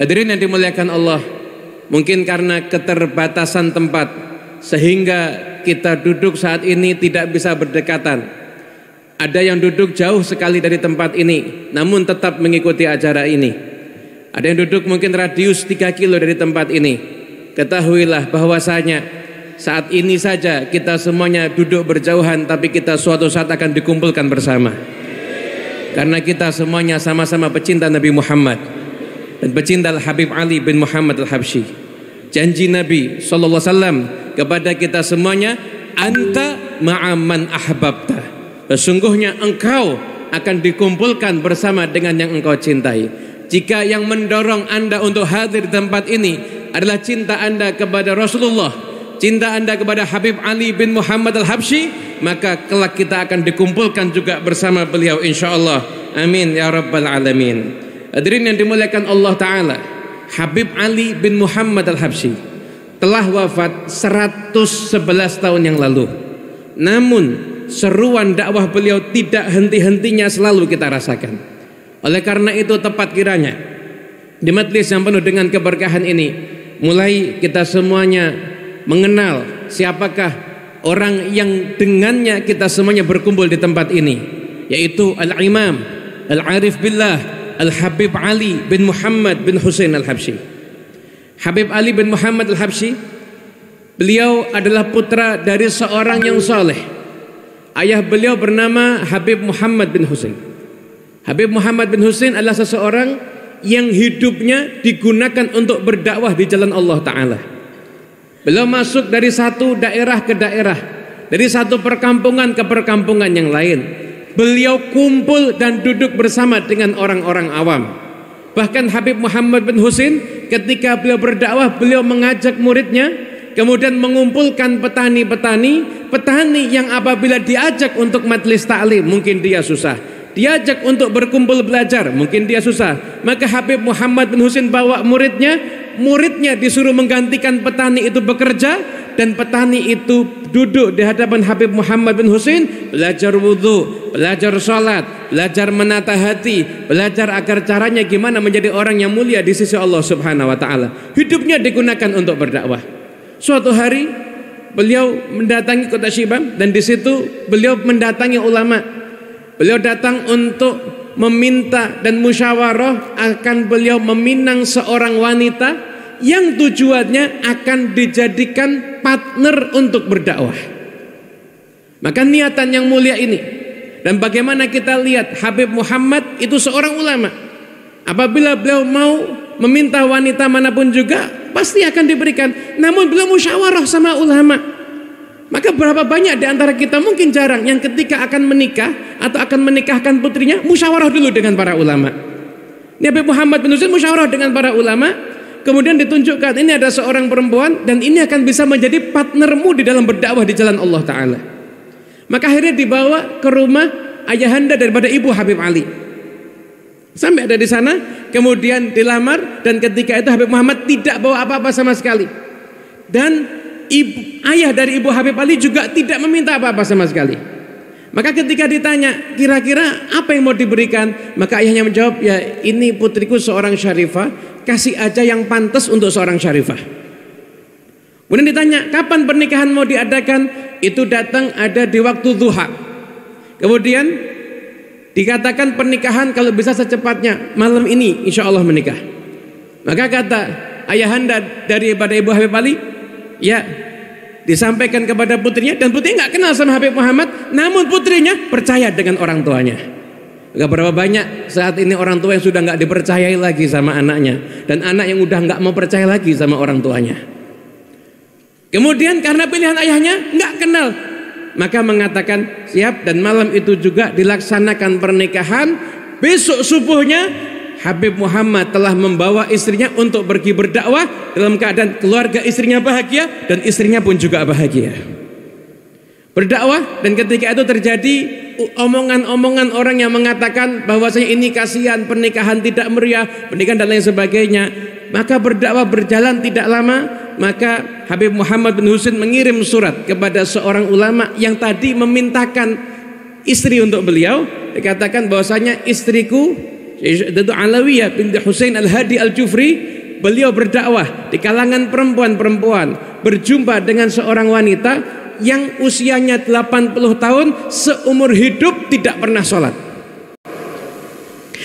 Hadirin yang dimuliakan Allah, mungkin karena keterbatasan tempat sehingga kita duduk saat ini tidak bisa berdekatan. Ada yang duduk jauh sekali dari tempat ini, namun tetap mengikuti acara ini. Ada yang duduk mungkin radius 3 kilo dari tempat ini. Ketahuilah bahwasanya saat ini saja kita semuanya duduk berjauhan tapi kita suatu saat akan dikumpulkan bersama. Karena kita semuanya sama-sama pecinta Nabi Muhammad dan pecinta Habib Ali bin Muhammad Al-Habsyi. Janji Nabi sallallahu alaihi wasallam kepada kita semuanya, anta ma'aman ahbabta. Sesungguhnya engkau akan dikumpulkan bersama dengan yang engkau cintai. Jika yang mendorong Anda untuk hadir di tempat ini adalah cinta Anda kepada Rasulullah, cinta Anda kepada Habib Ali bin Muhammad Al-Habsyi, maka kelak kita akan dikumpulkan juga bersama beliau insyaallah. Amin ya rabbal alamin. Hadirin yang dimuliakan Allah Ta'ala Habib Ali bin Muhammad Al-Habsyi telah wafat 111 tahun yang lalu. Namun seruan dakwah beliau tidak henti-hentinya selalu kita rasakan. Oleh karena itu tepat kiranya di majlis yang penuh dengan keberkahan ini mulai kita semuanya mengenal siapakah orang yang dengannya kita semuanya berkumpul di tempat ini yaitu Al-Imam Al-Arif Billah Al-Habib Ali bin Muhammad bin Hussein Al-Habsyi. Habib Ali bin Muhammad Al-Habsyi beliau adalah putra dari seorang yang soleh. Ayah beliau bernama Habib Muhammad bin Hussein. Habib Muhammad bin Hussein adalah seseorang yang hidupnya digunakan untuk berdakwah di jalan Allah Ta'ala. Beliau masuk dari satu daerah ke daerah, dari satu perkampungan ke perkampungan yang lain beliau kumpul dan duduk bersama dengan orang-orang awam. Bahkan Habib Muhammad bin Husin ketika beliau berdakwah, beliau mengajak muridnya kemudian mengumpulkan petani-petani, petani yang apabila diajak untuk majelis taklim mungkin dia susah. Diajak untuk berkumpul belajar, mungkin dia susah. Maka Habib Muhammad bin Husin bawa muridnya, muridnya disuruh menggantikan petani itu bekerja dan petani itu duduk di hadapan Habib Muhammad bin Husin belajar wudhu, belajar sholat, belajar menata hati, belajar agar caranya gimana menjadi orang yang mulia di sisi Allah Subhanahu Wa Taala. Hidupnya digunakan untuk berdakwah. Suatu hari beliau mendatangi kota Syibam dan di situ beliau mendatangi ulama. Beliau datang untuk meminta dan musyawarah akan beliau meminang seorang wanita yang tujuannya akan dijadikan partner untuk berdakwah. Maka niatan yang mulia ini dan bagaimana kita lihat Habib Muhammad itu seorang ulama. Apabila beliau mau meminta wanita mana pun juga pasti akan diberikan. Namun beliau musyawarah sama ulama. Maka berapa banyak di antara kita mungkin jarang yang ketika akan menikah atau akan menikahkan putrinya musyawarah dulu dengan para ulama. Nabi Muhammad bin Husain musyawarah dengan para ulama kemudian ditunjukkan ini ada seorang perempuan dan ini akan bisa menjadi partnermu di dalam berdakwah di jalan Allah Ta'ala. Maka akhirnya dibawa ke rumah ayahanda daripada ibu Habib Ali. Sampai ada di sana kemudian dilamar dan ketika itu Habib Muhammad tidak bawa apa-apa sama sekali. Dan ibu, ayah dari ibu Habib Ali juga tidak meminta apa-apa sama sekali maka ketika ditanya kira-kira apa yang mau diberikan maka ayahnya menjawab ya ini putriku seorang syarifah kasih aja yang pantas untuk seorang syarifah. Kemudian ditanya, kapan pernikahan mau diadakan? Itu datang ada di waktu duha. Kemudian dikatakan pernikahan kalau bisa secepatnya malam ini insya Allah menikah. Maka kata ayahanda daripada Ibu Habib Ali, ya disampaikan kepada putrinya dan putrinya nggak kenal sama Habib Muhammad, namun putrinya percaya dengan orang tuanya. Gak berapa banyak saat ini orang tua yang sudah nggak dipercayai lagi sama anaknya dan anak yang udah nggak mau percaya lagi sama orang tuanya. Kemudian karena pilihan ayahnya nggak kenal, maka mengatakan siap dan malam itu juga dilaksanakan pernikahan. Besok subuhnya Habib Muhammad telah membawa istrinya untuk pergi berdakwah dalam keadaan keluarga istrinya bahagia dan istrinya pun juga bahagia. Berdakwah dan ketika itu terjadi omongan-omongan orang yang mengatakan bahwasanya ini kasihan pernikahan tidak meriah, pernikahan dan lain sebagainya. Maka berdakwah berjalan tidak lama, maka Habib Muhammad bin Husin mengirim surat kepada seorang ulama yang tadi memintakan istri untuk beliau. Dikatakan bahwasanya istriku Datuk Alawiyah binti Husain Al-Hadi Al-Jufri beliau berdakwah di kalangan perempuan-perempuan berjumpa dengan seorang wanita yang usianya 80 tahun seumur hidup tidak pernah sholat.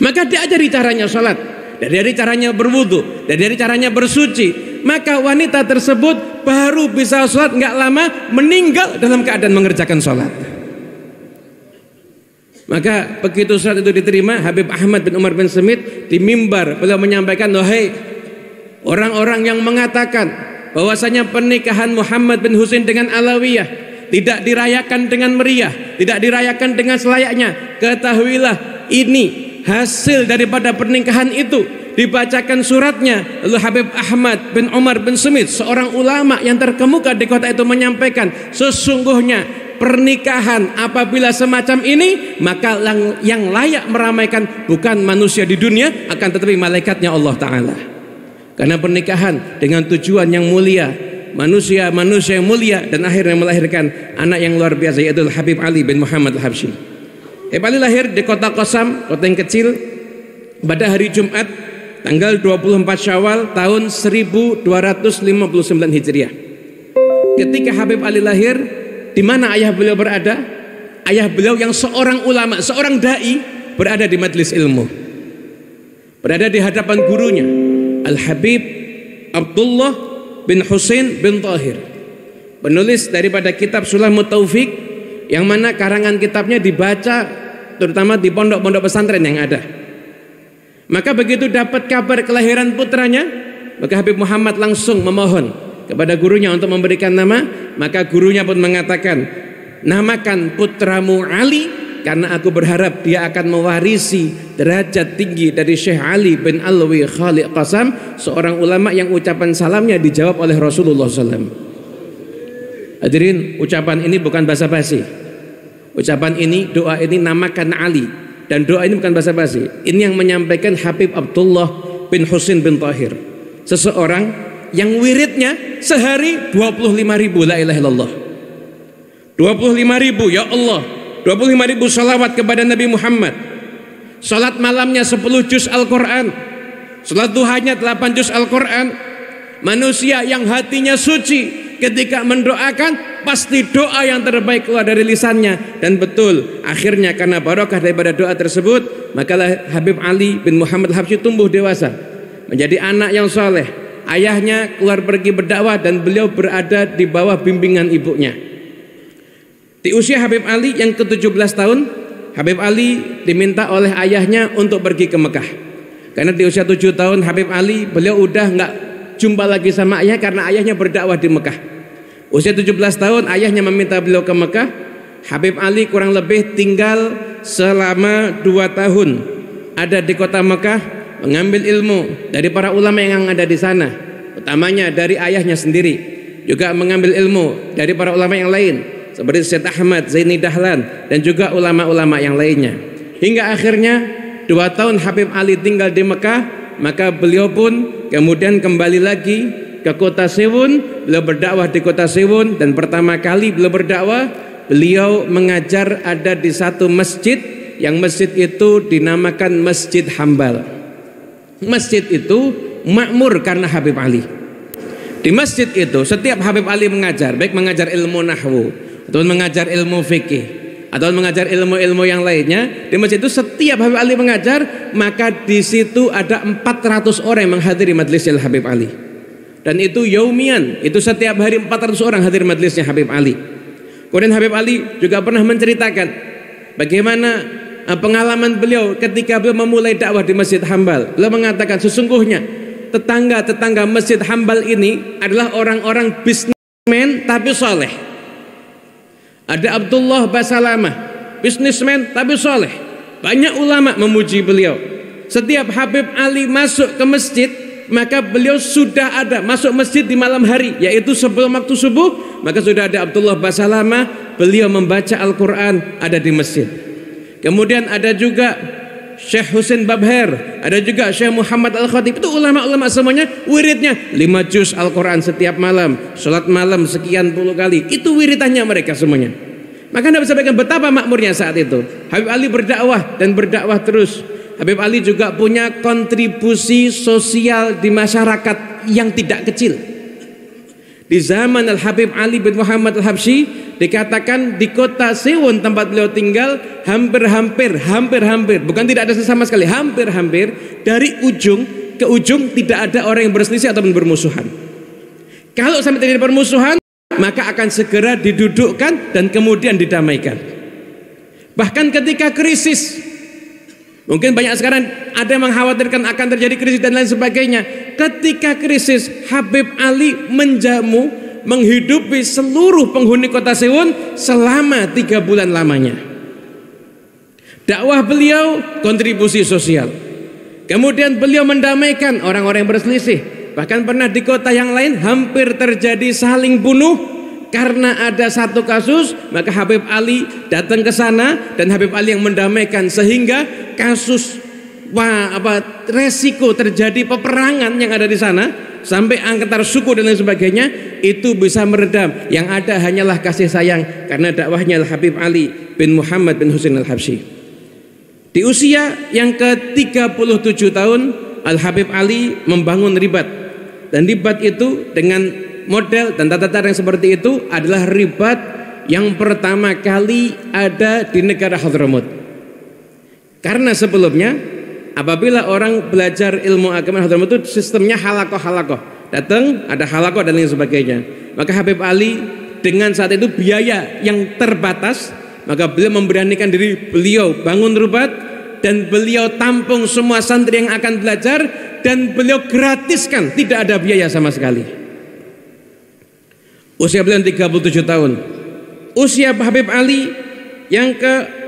Maka diajari caranya sholat dari caranya berwudu dari caranya bersuci. Maka wanita tersebut baru bisa sholat nggak lama meninggal dalam keadaan mengerjakan sholat maka begitu surat itu diterima, Habib Ahmad bin Umar bin Semit di mimbar beliau menyampaikan, "Wahai orang-orang yang mengatakan bahwasanya pernikahan Muhammad bin Husain dengan Alawiyah tidak dirayakan dengan meriah, tidak dirayakan dengan selayaknya. Ketahuilah ini hasil daripada pernikahan itu dibacakan suratnya lalu Habib Ahmad bin Umar bin Semit seorang ulama yang terkemuka di kota itu menyampaikan sesungguhnya pernikahan apabila semacam ini maka yang layak meramaikan bukan manusia di dunia akan tetapi malaikatnya Allah Ta'ala. Karena pernikahan dengan tujuan yang mulia manusia-manusia yang mulia dan akhirnya melahirkan anak yang luar biasa yaitu Habib Ali bin Muhammad Al-Habsyi. Habib Ali lahir di kota Qasam kota yang kecil pada hari Jumat tanggal 24 Syawal tahun 1259 Hijriah. Ketika Habib Ali lahir di mana ayah beliau berada? Ayah beliau yang seorang ulama, seorang dai berada di majelis ilmu. Berada di hadapan gurunya Al-Habib Abdullah bin Husain bin Tahir. Penulis daripada kitab Sulamut Taufik yang mana karangan kitabnya dibaca terutama di pondok-pondok pesantren yang ada. Maka begitu dapat kabar kelahiran putranya, maka Habib Muhammad langsung memohon kepada gurunya untuk memberikan nama, maka gurunya pun mengatakan, "Namakan putramu Ali karena aku berharap dia akan mewarisi derajat tinggi dari Syekh Ali bin Alwi Khalid Qasam, seorang ulama yang ucapan salamnya dijawab oleh Rasulullah SAW. Hadirin, ucapan ini bukan basa-basi. Ucapan ini, doa ini namakan Ali dan doa ini bukan basa-basi. Ini yang menyampaikan Habib Abdullah bin Husin bin Tahir. Seseorang yang wiridnya sehari 25 ribu la ilaha illallah. 25 ribu ya Allah. 25 ribu salawat kepada Nabi Muhammad. Salat malamnya 10 juz Al-Quran. Salat duhanya 8 juz Al-Quran. Manusia yang hatinya suci ketika mendoakan pasti doa yang terbaik keluar dari lisannya. Dan betul akhirnya karena barokah daripada doa tersebut maka Habib Ali bin Muhammad Habsyi tumbuh dewasa menjadi anak yang soleh ayahnya keluar pergi berdakwah dan beliau berada di bawah bimbingan ibunya. Di usia Habib Ali yang ke-17 tahun, Habib Ali diminta oleh ayahnya untuk pergi ke Mekah. Karena di usia 7 tahun Habib Ali beliau udah nggak jumpa lagi sama ayah karena ayahnya berdakwah di Mekah. Usia 17 tahun ayahnya meminta beliau ke Mekah. Habib Ali kurang lebih tinggal selama 2 tahun ada di kota Mekah mengambil ilmu dari para ulama yang ada di sana utamanya dari ayahnya sendiri juga mengambil ilmu dari para ulama yang lain seperti Syed Ahmad Zaini Dahlan dan juga ulama-ulama yang lainnya. Hingga akhirnya dua tahun Habib Ali tinggal di Mekah maka beliau pun kemudian kembali lagi ke kota Sewun. Beliau berdakwah di kota Sewun dan pertama kali beliau berdakwah beliau mengajar ada di satu masjid yang masjid itu dinamakan Masjid Hambal Masjid itu makmur karena Habib Ali. Di masjid itu setiap Habib Ali mengajar, baik mengajar ilmu nahwu atau mengajar ilmu fikih atau mengajar ilmu-ilmu yang lainnya, di masjid itu setiap Habib Ali mengajar, maka di situ ada 400 orang yang menghadiri majelis Habib Ali. Dan itu yaumian, itu setiap hari 400 orang hadir majelisnya Habib Ali. Kemudian Habib Ali juga pernah menceritakan bagaimana pengalaman beliau ketika beliau memulai dakwah di Masjid Hambal. Beliau mengatakan sesungguhnya tetangga-tetangga Masjid Hambal ini adalah orang-orang bisnismen tapi soleh. Ada Abdullah Basalamah, bisnismen tapi soleh. Banyak ulama memuji beliau. Setiap Habib Ali masuk ke masjid, maka beliau sudah ada masuk masjid di malam hari, yaitu sebelum waktu subuh, maka sudah ada Abdullah Basalamah, beliau membaca Al-Quran ada di masjid. Kemudian ada juga Syekh Husin Babher, ada juga Syekh Muhammad Al-Khatib. Itu ulama-ulama semuanya wiridnya 5 juz Al-Quran setiap malam, sholat malam sekian puluh kali. Itu wiritannya mereka semuanya. Maka Anda bisa bayangkan betapa makmurnya saat itu. Habib Ali berdakwah dan berdakwah terus. Habib Ali juga punya kontribusi sosial di masyarakat yang tidak kecil. Di zaman Al Habib Ali bin Muhammad Al Habsyi dikatakan di kota Sewon tempat beliau tinggal hampir-hampir, hampir-hampir, bukan tidak ada sama sekali, hampir-hampir dari ujung ke ujung tidak ada orang yang berselisih ataupun bermusuhan. Kalau sampai terjadi permusuhan, maka akan segera didudukkan dan kemudian didamaikan. Bahkan ketika krisis, Mungkin banyak sekarang ada yang mengkhawatirkan akan terjadi krisis dan lain sebagainya. Ketika krisis, Habib Ali menjamu, menghidupi seluruh penghuni kota Sewon selama tiga bulan lamanya. Dakwah beliau kontribusi sosial. Kemudian beliau mendamaikan orang-orang yang berselisih. Bahkan pernah di kota yang lain hampir terjadi saling bunuh karena ada satu kasus maka Habib Ali datang ke sana dan Habib Ali yang mendamaikan sehingga kasus wah apa resiko terjadi peperangan yang ada di sana sampai angkatan suku dan lain sebagainya itu bisa meredam. Yang ada hanyalah kasih sayang karena dakwahnya Al Habib Ali bin Muhammad bin Husain Al Habsyi di usia yang ke-37 tahun Al Habib Ali membangun ribat. Dan ribat itu dengan model dan tata cara yang seperti itu adalah ribat yang pertama kali ada di negara Hadramut. Karena sebelumnya apabila orang belajar ilmu agama itu sistemnya halakoh-halakoh. Datang ada halakoh dan lain sebagainya. Maka Habib Ali dengan saat itu biaya yang terbatas maka beliau memberanikan diri beliau bangun rubat dan beliau tampung semua santri yang akan belajar dan beliau gratiskan tidak ada biaya sama sekali. Usia beliau 37 tahun. Usia Habib Ali yang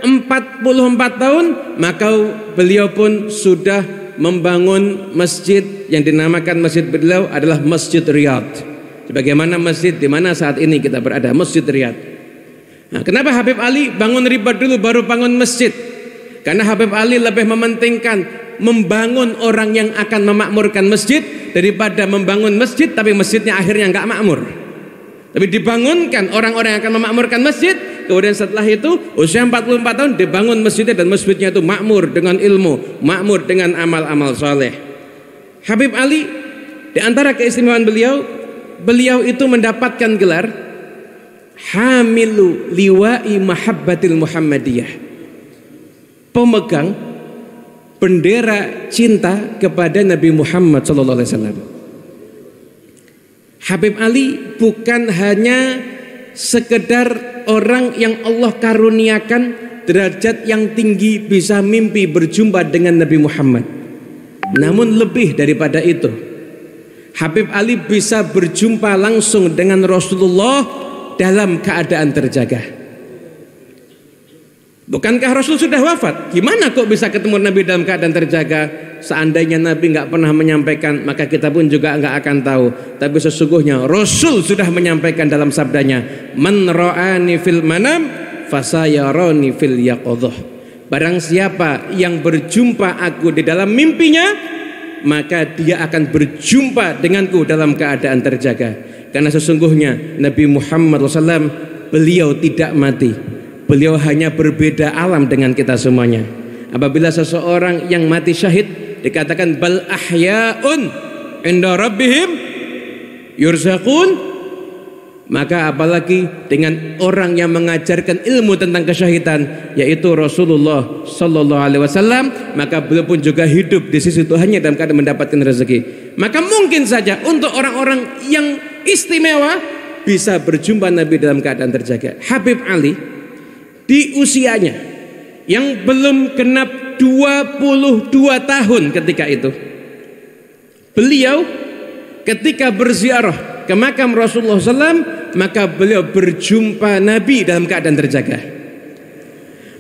ke-44 tahun, maka beliau pun sudah membangun masjid yang dinamakan masjid beliau adalah Masjid Riyadh. Sebagaimana masjid di mana saat ini kita berada, Masjid Riyadh. Nah, kenapa Habib Ali bangun ribat dulu baru bangun masjid? Karena Habib Ali lebih mementingkan membangun orang yang akan memakmurkan masjid daripada membangun masjid tapi masjidnya akhirnya nggak makmur. Tapi dibangunkan orang-orang yang akan memakmurkan masjid. Kemudian setelah itu usia 44 tahun dibangun masjidnya dan masjidnya itu makmur dengan ilmu, makmur dengan amal-amal soleh. Habib Ali di antara keistimewaan beliau, beliau itu mendapatkan gelar Hamilu Liwa'i Mahabbatil Muhammadiyah. Pemegang bendera cinta kepada Nabi Muhammad sallallahu alaihi wasallam. Habib Ali bukan hanya sekedar orang yang Allah karuniakan derajat yang tinggi bisa mimpi berjumpa dengan Nabi Muhammad. Namun lebih daripada itu, Habib Ali bisa berjumpa langsung dengan Rasulullah dalam keadaan terjaga. Bukankah Rasul sudah wafat? Gimana kok bisa ketemu Nabi dalam keadaan terjaga? Seandainya Nabi nggak pernah menyampaikan, maka kita pun juga nggak akan tahu. Tapi sesungguhnya Rasul sudah menyampaikan dalam sabdanya, "Man ra'ani fil manam fasayarani fil yaqadhah." Barang siapa yang berjumpa aku di dalam mimpinya, maka dia akan berjumpa denganku dalam keadaan terjaga. Karena sesungguhnya Nabi Muhammad SAW beliau tidak mati Beliau hanya berbeda alam dengan kita semuanya. Apabila seseorang yang mati syahid dikatakan bal ahyaun inda rabbihim yurzaqun maka apalagi dengan orang yang mengajarkan ilmu tentang kesyahidan yaitu Rasulullah sallallahu alaihi wasallam maka beliau pun juga hidup di sisi Tuhannya dalam keadaan mendapatkan rezeki maka mungkin saja untuk orang-orang yang istimewa bisa berjumpa Nabi dalam keadaan terjaga Habib Ali di usianya yang belum genap 22 tahun ketika itu. Beliau ketika berziarah ke makam Rasulullah SAW maka beliau berjumpa Nabi dalam keadaan terjaga.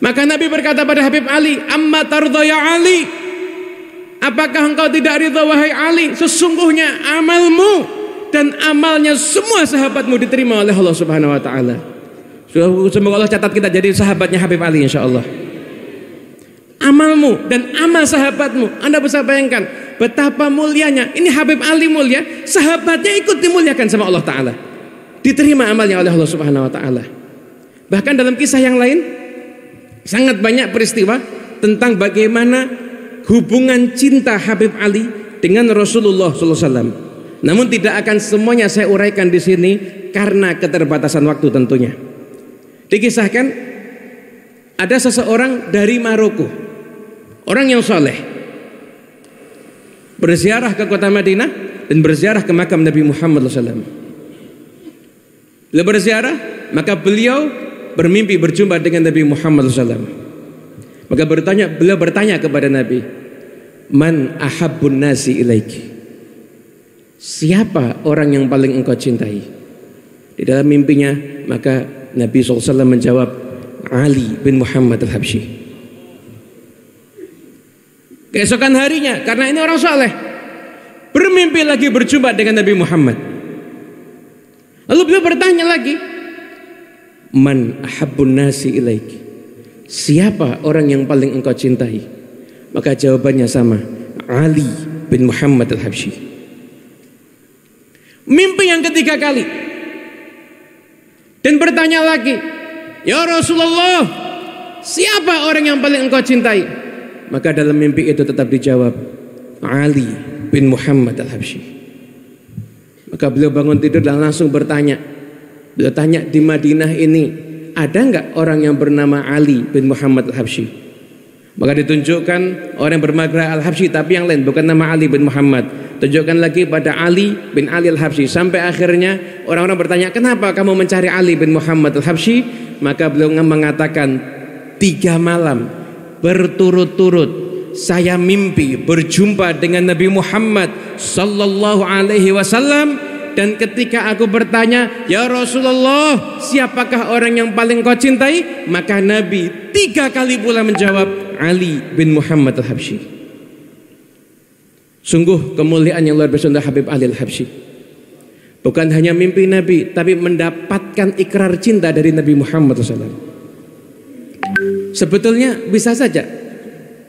Maka Nabi berkata pada Habib Ali, "Amma tardha ya Ali?" Apakah engkau tidak ridha wahai Ali? Sesungguhnya amalmu dan amalnya semua sahabatmu diterima oleh Allah Subhanahu wa taala. Semoga Allah catat kita jadi sahabatnya Habib Ali insya Allah. Amalmu dan amal sahabatmu, Anda bisa bayangkan betapa mulianya. Ini Habib Ali mulia, sahabatnya ikut dimuliakan sama Allah Taala. Diterima amalnya oleh Allah Subhanahu Wa Taala. Bahkan dalam kisah yang lain, sangat banyak peristiwa tentang bagaimana hubungan cinta Habib Ali dengan Rasulullah SAW. Namun tidak akan semuanya saya uraikan di sini karena keterbatasan waktu tentunya. Dikisahkan ada seseorang dari Maroko, orang yang soleh, berziarah ke kota Madinah dan berziarah ke makam Nabi Muhammad SAW. Beliau berziarah, maka beliau bermimpi berjumpa dengan Nabi Muhammad SAW. Maka bertanya, beliau bertanya kepada Nabi, Man ahabbun nasi ilaiki? Siapa orang yang paling engkau cintai? Di dalam mimpinya, maka Nabi SAW menjawab, Ali bin Muhammad al-Habsyi. Keesokan harinya, karena ini orang soleh, bermimpi lagi berjumpa dengan Nabi Muhammad. Lalu beliau bertanya lagi, Man ahabbun nasi ilaiki? Siapa orang yang paling engkau cintai? Maka jawabannya sama, Ali bin Muhammad al-Habsyi. Mimpi yang ketiga kali. Dan bertanya lagi, Ya Rasulullah, siapa orang yang paling engkau cintai? Maka dalam mimpi itu tetap dijawab, Ali bin Muhammad al-Habsyi. Maka beliau bangun tidur dan langsung bertanya. Beliau tanya di Madinah ini ada nggak orang yang bernama Ali bin Muhammad al-Habsyi? Maka ditunjukkan orang yang bermagra al-Habsyi tapi yang lain bukan nama Ali bin Muhammad. Tunjukkan lagi pada Ali bin Ali al-Habsyi sampai akhirnya orang-orang bertanya kenapa kamu mencari Ali bin Muhammad al-Habsyi? Maka beliau mengatakan tiga malam berturut-turut saya mimpi berjumpa dengan Nabi Muhammad sallallahu alaihi wasallam dan ketika aku bertanya, "Ya Rasulullah, siapakah orang yang paling kau cintai?" Maka Nabi tiga kali pula menjawab, "Ali bin Muhammad al-Habsyi." Sungguh kemuliaan yang luar biasa untuk Habib Ali al-Habsyi. Bukan hanya mimpi Nabi, tapi mendapatkan ikrar cinta dari Nabi Muhammad SAW. Sebetulnya bisa saja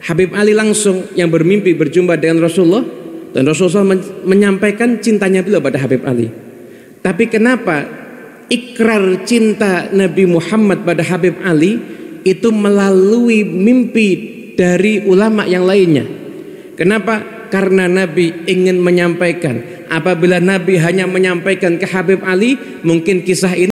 Habib Ali langsung yang bermimpi berjumpa dengan Rasulullah dan Rasulullah menyampaikan cintanya beliau pada Habib Ali. Tapi kenapa ikrar cinta Nabi Muhammad pada Habib Ali itu melalui mimpi dari ulama yang lainnya? Kenapa? Karena Nabi ingin menyampaikan. Apabila Nabi hanya menyampaikan ke Habib Ali, mungkin kisah ini